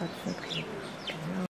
подсохнет.